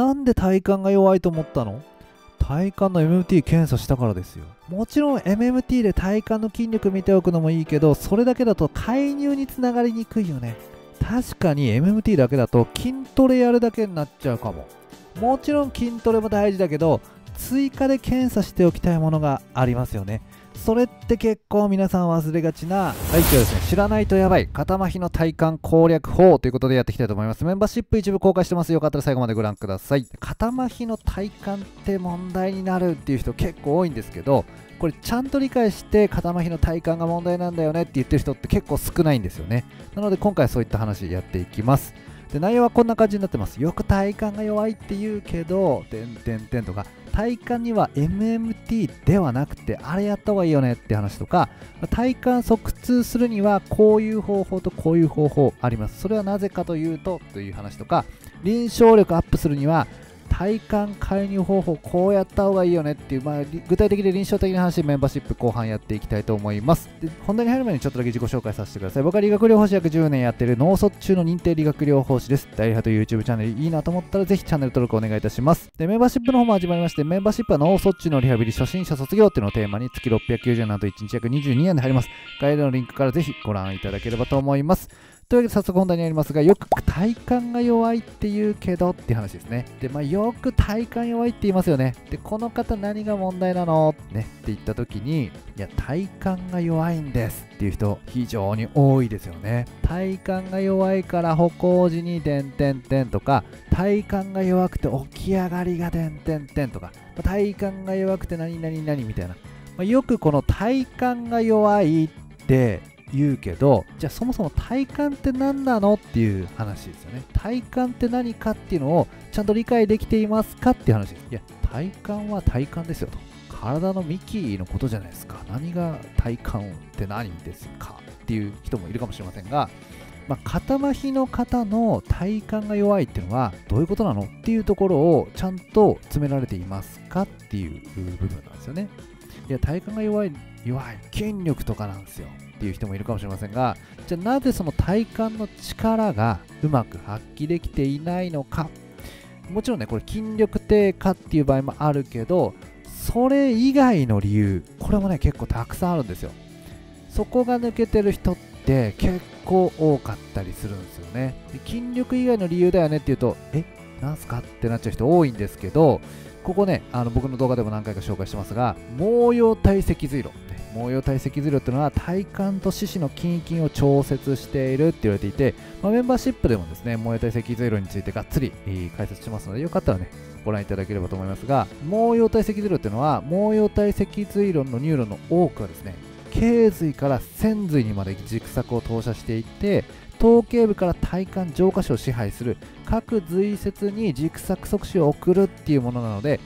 なんで体幹が弱いと思ったの？体幹の MMT 検査したからですよ。もちろん MMT で体幹の筋力見ておくのもいいけどそれだけだと介入につながりにくいよね。確かに MMT だけだと筋トレやるだけになっちゃうかも。もちろん筋トレも大事だけど追加で検査しておきたいものがありますよね。それって結構皆さん忘れがちなはい今日はですね知らないとやばい肩麻痺の体幹攻略法ということでやっていきたいと思います。メンバーシップ一部公開してます。よかったら最後までご覧ください。肩麻痺の体幹って問題になるっていう人結構多いんですけどこれちゃんと理解して肩麻痺の体幹が問題なんだよねって言ってる人って結構少ないんですよね。なので今回そういった話やっていきます。で内容はこんな感じになってます。よく体幹が弱いって言うけどてんてんてんとか体幹には MMT ではなくてあれやった方がいいよねって話とか体幹側痛するにはこういう方法とこういう方法あります。それはなぜかというとという話とか臨床力アップするには体幹介入方法こうやった方がいいよねっていう、まあ、具体的で臨床的な話メンバーシップ後半やっていきたいと思います。で本題に入る前にちょっとだけ自己紹介させてください。僕は理学療法士約10年やってる脳卒中の認定理学療法士です。大派と YouTube チャンネルいいなと思ったらぜひチャンネル登録お願いいたします。でメンバーシップの方も始まりましてメンバーシップは脳卒中のリハビリ初心者卒業っていうのをテーマに月690円など1日約22円で入ります。概要欄のリンクからぜひご覧いただければと思います。というわけで早速本題になりますがよく体幹が弱いって言うけどっていう話ですね。でまあよく体幹弱いって言いますよね。でこの方何が問題なの？ねって言った時にいや体幹が弱いんですっていう人非常に多いですよね。体幹が弱いから歩行時に点々点とか体幹が弱くて起き上がりが点々点とか体幹が弱くて何々何みたいな、まあ、よくこの体幹が弱いって言うけどじゃあそもそも体幹って何なのっていう話ですよね。体幹って何かっていうのをちゃんと理解できていますかっていう話。ですいや体幹は体幹ですよと。体の幹のことじゃないですか。何が体幹って何ですかっていう人もいるかもしれませんがまあ、肩麻痺の方の体幹が弱いっていうのはどういうことなのっていうところをちゃんと詰められていますかっていう部分なんですよね。いや体幹が弱い弱い筋力とかなんですよ。っていう人もいるかもしれませんがじゃあなぜその体幹の力がうまく発揮できていないのか。もちろんねこれ筋力低下っていう場合もあるけどそれ以外の理由これもね結構たくさんあるんですよ。そこが抜けてる人って結構多かったりするんですよね。筋力以外の理由だよねっていうとえなんすかってなっちゃう人多いんですけどここねあの僕の動画でも何回か紹介してますが毛様体積髄路。毛様体積髄路っていうのは体幹と四肢の筋筋を調節しているって言われていて、まあ、メンバーシップでもですね毛様体積髄路についてがっつり、解説しますのでよかったらねご覧いただければと思いますが毛様体積髄路っていうのは毛様体積髄路のニューロンの多くはですね頸髄から線髄にまで軸索を投射していって頭頸部から体幹上下肢を支配する各髄節に軸索側視を送るっていうものなので、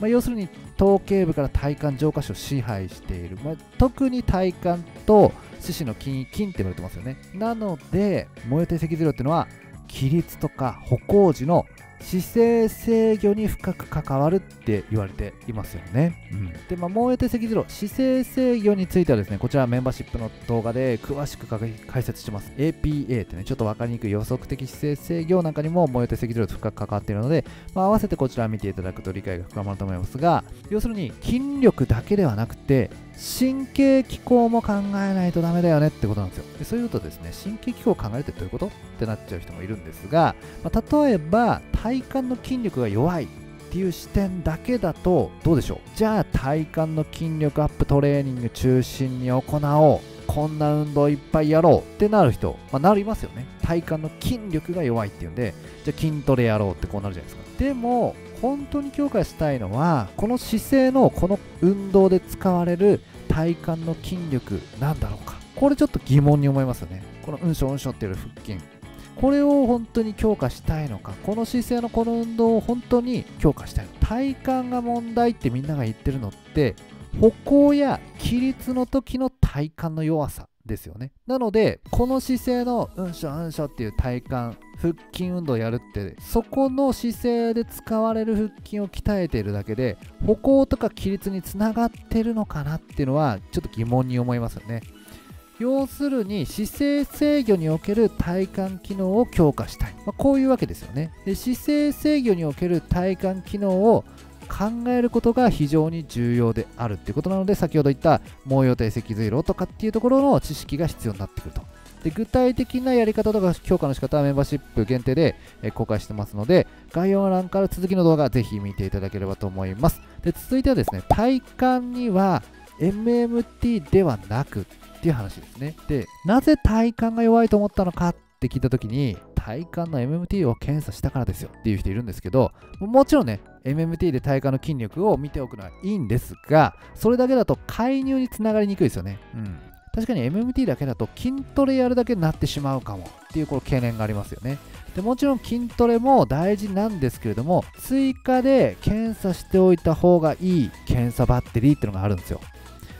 まあ、要するに頭頸部から体幹上下肢を支配している、まあ、特に体幹と四肢の筋筋って言われてますよね。なので燃えて脊髄量っていうのは起立とか歩行時の姿勢制御に深く関わるって言われていますよね。うん、で、まあ、もうて脊ロ姿勢制御についてはですね、こちらメンバーシップの動画で詳しく解説してます。APA ってね、ちょっと分かりにくい予測的姿勢制御なんかにも燃えて脊ロと深く関わっているので、まあ、合わせてこちら見ていただくと理解が深まると思いますが、要するに筋力だけではなくて、神経機構も考えないとダメだよねってことなんですよ。でそういうとですね、神経機構を考えるってどういうことってなっちゃう人もいるんですが、まあ、例えば体幹の筋力が弱いっていう視点だけだとどうでしょう？じゃあ体幹の筋力アップトレーニング中心に行おう。こんな運動いっぱいやろうってなる人、まあ、なりますよね。体幹の筋力が弱いっていうんでじゃあ筋トレやろうってこうなるじゃないですか。でも本当に強化したいのはこの姿勢のこの運動で使われる体幹の筋力なんだろうか。これちょっと疑問に思いますよね。このうんしょうんしょっていう腹筋。これを本当に強化したいのか。この姿勢のこの運動を本当に強化したいのか。体幹が問題ってみんなが言ってるのって歩行や起立の時の体幹の弱さですよね。なのでこの姿勢のうんしょうんしょっていう体幹腹筋運動やるってそこの姿勢で使われる腹筋を鍛えているだけで歩行とか起立につながってるのかなっていうのはちょっと疑問に思いますよね。要するに姿勢制御における体幹機能を強化したい、まあ、こういうわけですよね。で姿勢制御における体幹機能を考えることが非常に重要であるっていうことなので先ほど言った毛様体脊髄路とかっていうところの知識が必要になってくると。で具体的なやり方とか強化の仕方はメンバーシップ限定で、え公開してますので概要欄から続きの動画ぜひ見ていただければと思います。で続いてはですね体幹には MMT ではなくっていう話ですね。でなぜ体幹が弱いと思ったのかって聞いた時に体幹の MMT を検査したからですよっていう人いるんですけどもちろんね MMT で体幹の筋力を見ておくのはいいんですがそれだけだと介入につながりにくいですよね。うん。確かに MMT だけだと筋トレやるだけになってしまうかも。っていうこの懸念がありますよね。でもちろん筋トレも大事なんですけれども追加で検査しておいた方がいい検査バッテリーっていうのがあるんですよ。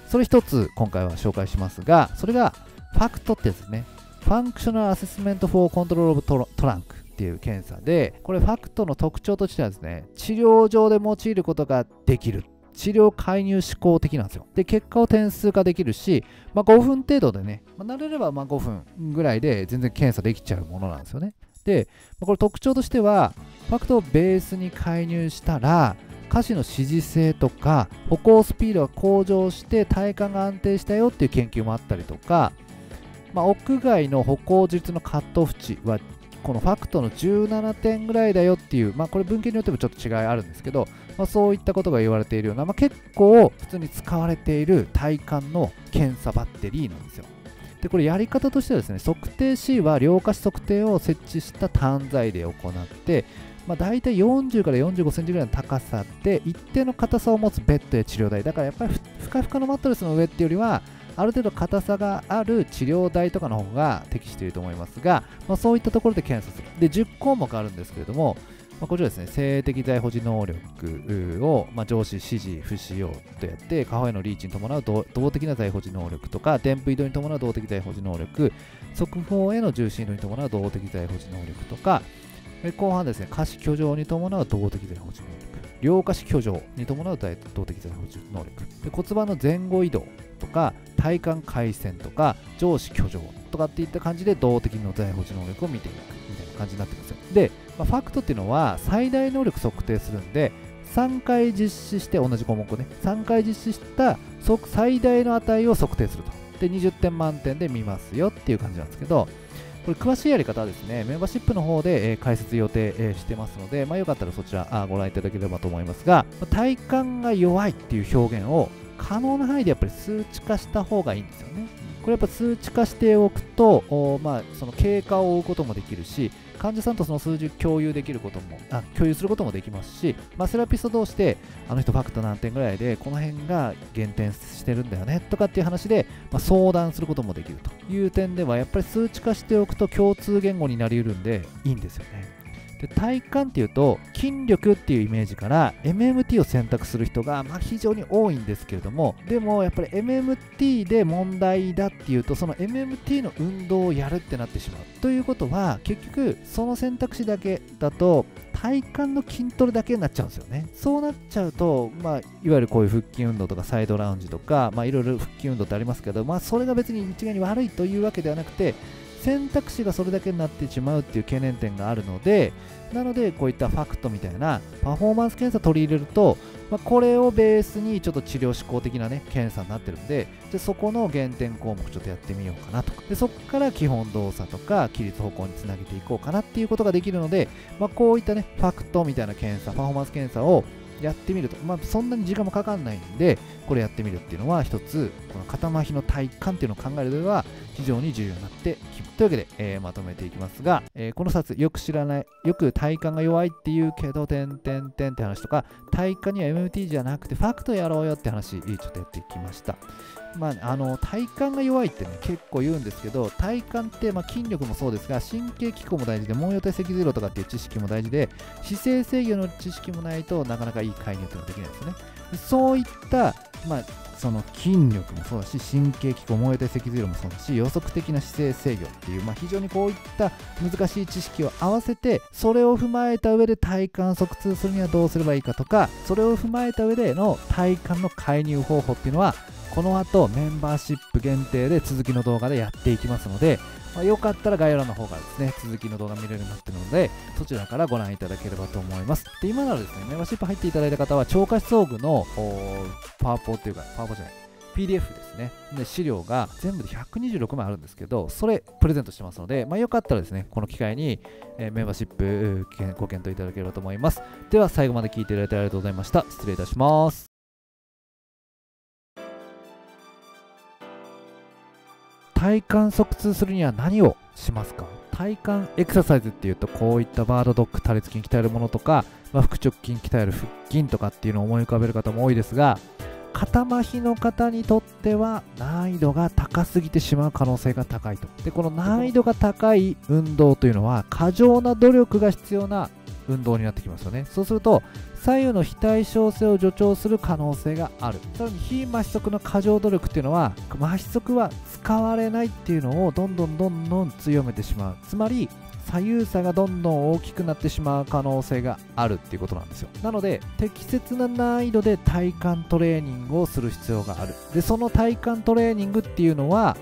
それ一つ今回は紹介しますがそれが FACTってやつですね。 Functional Assessment for Control of Trunk っていう検査でこれ FACTの特徴としてはですね治療上で用いることができる。治療介入思考的なんですよ。で、結果を点数化できるし、まあ、5分程度でね、まあ、慣れればま5分ぐらいで全然検査できちゃうものなんですよね。で、まあ、これ特徴としては、ファクトをベースに介入したら、下肢の支持性とか歩行スピードが向上して体幹が安定したよっていう研究もあったりとか、まあ、屋外の歩行術のカットオフ値はこのファクトの17点ぐらいだよっていう、まあ、これ文献によってもちょっと違いあるんですけど、まあ、そういったことが言われているような、まあ、結構普通に使われている体幹の検査バッテリーなんですよ。でこれやり方としてはですね測定 C は両下肢測定を設置した単材で行って、まあ、大体40から45センチぐらいの高さで一定の硬さを持つベッドや治療台だからやっぱりふかふかのマットレスの上っていうよりはある程度硬さがある治療台とかの方が適していると思いますが、まあ、そういったところで検査する。で10項目あるんですけれども、まあ、こちらですね、性的在保持能力を、まあ、上司、指示、不使用とやって、下方へのリーチに伴う動的な在保持能力とか、電布移動に伴う動的在保持能力、側方への重心移動に伴う動的在保持能力とか、後半ですね、下肢居上に伴う動的在保持能力、両下肢居上に伴う動的在保持能力、で骨盤の前後移動とか、体幹回線とか、上肢居上とかっていった感じで動的の在保持能力を見ていくみたいな感じになってるんですよ。で、まあ、ファクトっていうのは最大能力測定するんで、3回実施して、同じ項目をね、3回実施した最大の値を測定すると。で、20点満点で見ますよっていう感じなんですけど、これ詳しいやり方はですね、メンバーシップの方で、えー、解説予定、えー、してますので、まあ、よかったらそちらあご覧いただければと思いますが、体幹が弱いっていう表現を可能な範囲でやっぱり数値化した方がいいんですよね。これやっぱ数値化しておくと、まあ、その経過を追うこともできるし、患者さんとその数字共有できることも、あ共有することもできますし、まあ、セラピスト同士で、あの人ファクト何点ぐらいで、この辺が減点してるんだよねとかっていう話で、まあ、相談することもできるという点では、やっぱり数値化しておくと共通言語になりうるんで、いいんですよね。で体幹っていうと筋力っていうイメージから MMT を選択する人がま非常に多いんですけれどもでもやっぱり MMT で問題だっていうとその MMT の運動をやるってなってしまう。ということは結局その選択肢だけだと体幹の筋トレだけになっちゃうんですよね。そうなっちゃうと、まあ、いわゆるこういう腹筋運動とかサイドラウンジとか、まあ、いろいろ腹筋運動ってありますけど、まあ、それが別に一概に悪いというわけではなくて選択肢がそれだけになってしまうっていう懸念点があるのでなのでこういったファクトみたいなパフォーマンス検査取り入れると、まあ、これをベースにちょっと治療思考的なね検査になってるんででそこの減点項目ちょっとやってみようかなと。かでそこから基本動作とか起立方向につなげていこうかなっていうことができるので、まあ、こういったねファクトみたいな検査パフォーマンス検査をやってみると、まあ、そんなに時間もかかんないんで、これやってみるっていうのは一つ、この肩麻痺の体感っていうのを考える上では非常に重要になってきます。というわけで、えー、まとめていきますが、えー、この冊よく知らない、よく体感が弱いって言うけど、てんてんてんって話とか、体感には MMT じゃなくてファクトやろうよって話、ちょっとやっていきました。まあ、あの体幹が弱いってね結構言うんですけど体幹って、まあ、筋力もそうですが神経機構も大事で毛様体積ゼロとかっていう知識も大事で姿勢制御の知識もないとなかなかいい介入っていうのはできないですね。そういった、まあ、その筋力もそうだし神経機構毛様体積ゼロもそうだし予測的な姿勢制御っていう、まあ、非常にこういった難しい知識を合わせてそれを踏まえた上で体幹を側通するにはどうすればいいかとかそれを踏まえた上での体幹の介入方法っていうのはこの後メンバーシップ限定で続きの動画でやっていきますので、まあ、よかったら概要欄の方からですね、続きの動画見れるようになってるので、そちらからご覧いただければと思います。で、今ならですね、メンバーシップ入っていただいた方は、超過失装具のパワポっていうか、パワポじゃない、PDF ですね。で、資料が全部で126枚あるんですけど、それプレゼントしてますので、まあ、よかったらですね、この機会に、えー、メンバーシップご検討いただければと思います。では、最後まで聞いていただいてありがとうございました。失礼いたします。体幹側痛するには何をしますか？体幹エクササイズっていうとこういったバードドッグ多裂筋鍛えるものとか、まあ、腹直筋鍛える腹筋とかっていうのを思い浮かべる方も多いですが肩麻痺の方にとっては難易度が高すぎてしまう可能性が高いと。でこの難易度が高い運動というのは過剰な努力が必要な運動になってきますよね。そうすると左右の非対称性を助長する可能性がある。さらに非麻痺側の過剰努力っていうのは麻痺側は使われないっていうのをどんどんどんどん強めてしまう。つまり左右差がどんどん大きくなってしまう可能性があるっていうことなんですよ。なので適切な難易度で体幹トレーニングをする必要がある。でその体幹トレーニングっていうのは